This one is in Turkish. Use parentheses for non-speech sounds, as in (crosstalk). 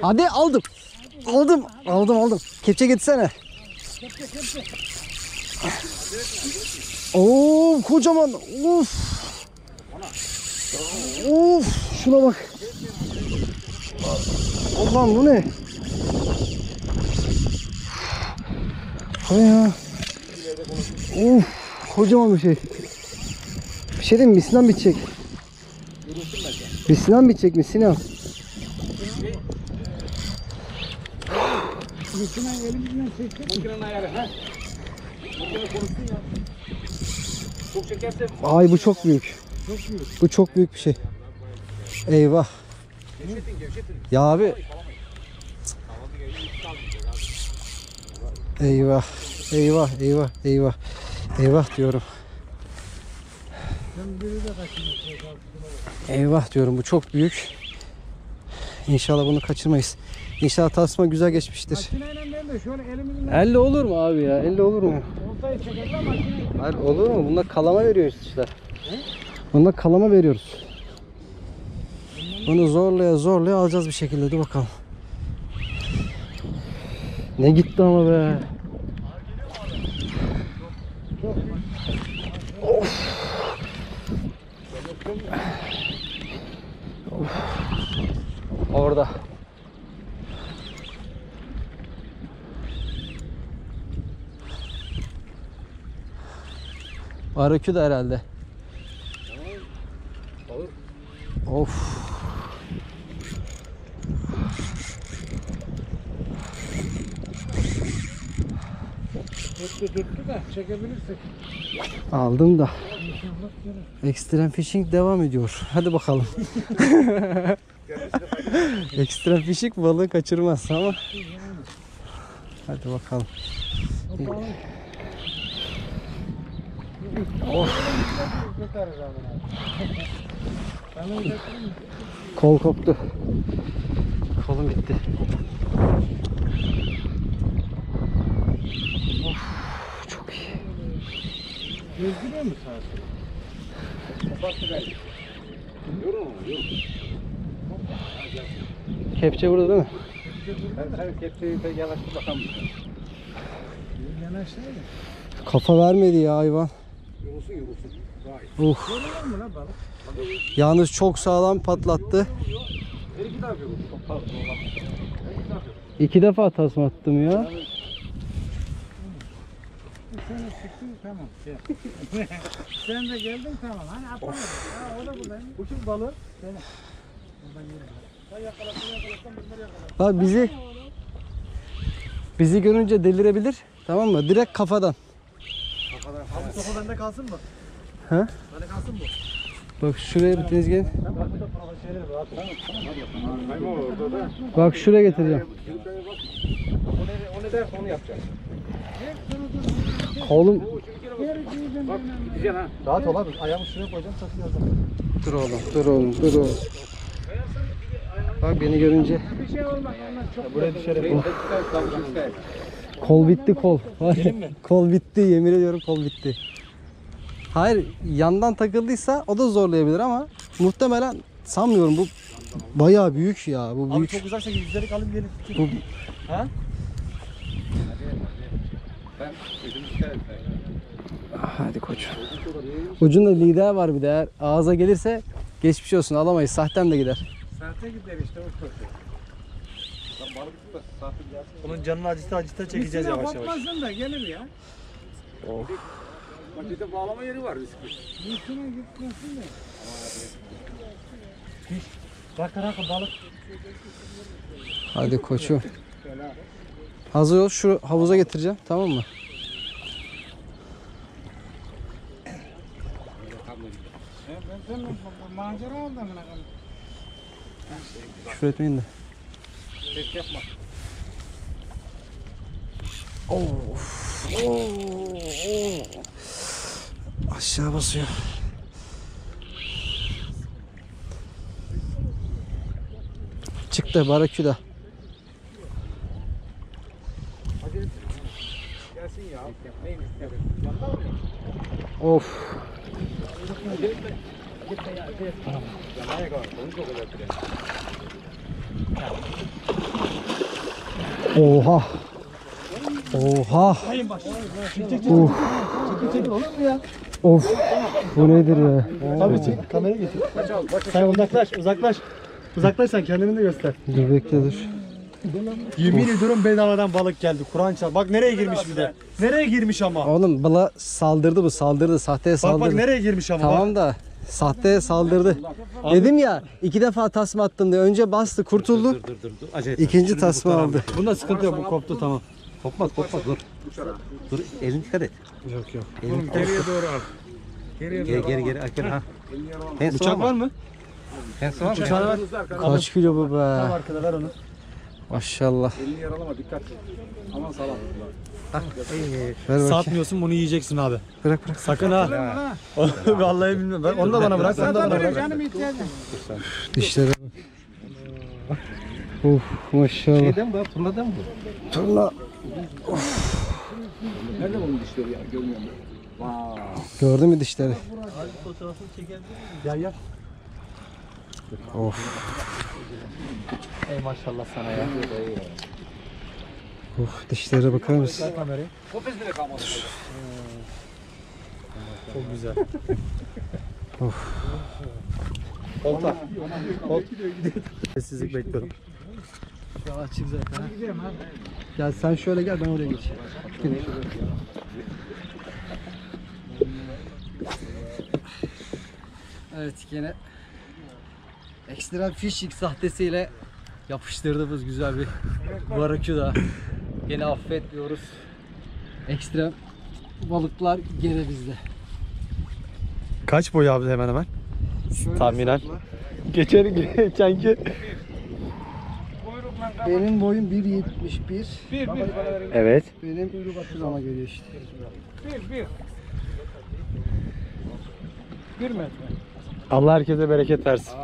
Hadi aldım. Aldım. Aldım aldım. Kepçe getirsene. Oo kocaman. Uf. Uf. Şuna bak. Allah'ım bu ne? Bu ne ya? Uf. Kocaman bir şey. Bir şey diyeyim mi? Sinan bitecek. Bir Sinan bitecek mi Sinan? Makinenin ayarı ha. Makine konuşsun ya. Çok çekerse Ay bu çok büyük. çok büyük. Bu çok büyük bir şey. Eyvah. Gevşetin gevşetin. Ya abi. Eyvah. Eyvah, eyvah, eyvah. Eyvah diyorum. Eyvah diyorum bu çok büyük. İnşallah bunu kaçırmayız. İnşallah tasma güzel geçmiştir. Makineyle ben de şöyle elimizin olur mu abi ya? Elle olur mu? oltayı çekerler. Hayır olur mu? Bunda kalama veriyoruz işte. Bunda kalama veriyoruz. Bunu zorlaya zorlaya alacağız bir şekilde. Dur bakalım. Ne gitti ama be. Of. Of. Orada. Barakü de herhalde. Of. Tuttu tuttu da çekebilirsek. Aldım da. Extreme fishing devam ediyor. Hadi bakalım. (laughs) (laughs) (laughs) Extreme fishing balığı kaçırmaz ama. Hadi bakalım. Götürün. Kol koptu. Kolum bitti. Of, çok iyi. Gezdiriyor mu sağa? Kapattı. Yorun onu yorun. Kepçe burada değil mi? Ben sen kepçeyi de bakalım. Yanaştır mı? Kafa vermedi ya hayvan. Yorulsun yorulsun. Uf. Yalnız çok sağlam patlattı. İki defa tasma attım ya. Sen de geldin tamam. Hani atlamadın. Ha o da buradayım. Bu kim balığı? Benim. Buradan yürü. Bak bizi bizi görünce delirebilir. Tamam mı? Direkt kafadan. Abi sopa bende kalsın mı? He? Bende kalsın mı? Bak şuraya bir deniz gelin. Bak şuraya getireceğim. O ne, derse onu yapacağız. Oğlum Bak gideceksin ha. Rahat ol abi. Ayağımı şuraya koyacağım dur oğlum, dur oğlum, dur oğlum. Bak beni görünce Bir şey olmaz. Buraya düşerim. kol bitti kol. Kol bitti yemin ediyorum kol bitti. Hayır yandan takıldıysa o da zorlayabilir ama muhtemelen sanmıyorum bu bayağı büyük ya bu Abi büyük. çok uzaksa yüzdelik alayım gelin. Bu, Ha? Hadi koçum. Ucunda lider var bir de eğer ağza gelirse geçmiş olsun alamayız sahten de gider. Sahte gider işte o. Lan balık tutma. Sahte gelsin. Onun canını acıta acıta çekeceğiz Üstüne yavaş yavaş. kopmasın da gelir ya. Oh. Bak de bağlama yeri var riskli. Üstüne gitmesin de. Bak tarafı balık. Hadi koçum. Hazır ol şu havuza getireceğim tamam mı? Ben seninle macera aldım. Küfür etmeyin de. Ses yapma. Of. Oo. Aşağı basıyor. Çıktı baraküda. Of. Yanaya kadar. Onu çok özel Oha. Oha. Of. Of. Bu nedir ya? Tabii çek. Kamera getir. Sen uzaklaş, uzaklaş. Uzaklaş sen kendini de göster. Dur bekle dur. Yemin ediyorum bedavadan balık geldi. Kur'an çal. Bak nereye girmiş bir de. Nereye girmiş ama. Oğlum bala saldırdı bu saldırdı. Sahteye Bak saldırdı. bak nereye girmiş ama. Bak. Tamam da sahteye saldırdı. Dedim ya iki defa tasma attım diye. Önce bastı kurtuldu. Dur dur dur. Acele etme. İkinci tasma aldı. Bunda sıkıntı yok. Bu koptu tamam. Kopmaz kopmaz dur. Dur elini dikkat et. Yok yok. Elini dikkat et. doğru al. Geriye Geri geri geri Akın ha. Pens Bıçak var mı? Pens var mı? Bıçağı ver. Kaç kilo bu Tam be? arkada ver onu. Maşallah. Elini yaralama dikkat. Aman salam. Ver bakayım. Satmıyorsun bunu yiyeceksin abi. Bırak bırak. Sakın ha. (laughs) Vallahi bilmiyorum. Ben- Onu da bana bırak. Onu da bana bırak. Canım ihtiyacım. Dişlere bak. Uf maşallah. Şeyden mi bu? Turladan mı bu? Turla. Nerede bunun dişleri ya? Görmüyorum. Gördün mü dişleri? Gel gel. Of. Ey maşallah sana ya. Of dişlere bakar mısın? Kamerayı. Kopez bile kalmadı. Çok güzel. Olta. Sessizlik bekliyorum. Şu açık zaten. Gel sen şöyle gel ben oraya geçeyim. Evet yine Extreme Fishing sahtesiyle yapıştırdığımız güzel bir baraküda. Yine affetmiyoruz. Ekstrem balıklar gene bizde. Kaç boyu abi hemen hemen? Tahminen. Geçen geçenki. Benim boyum 1.71. Bir bir. Evet. Benim şurama geliyor işte. Bir bir. Bir metre. Allah herkese bereket versin.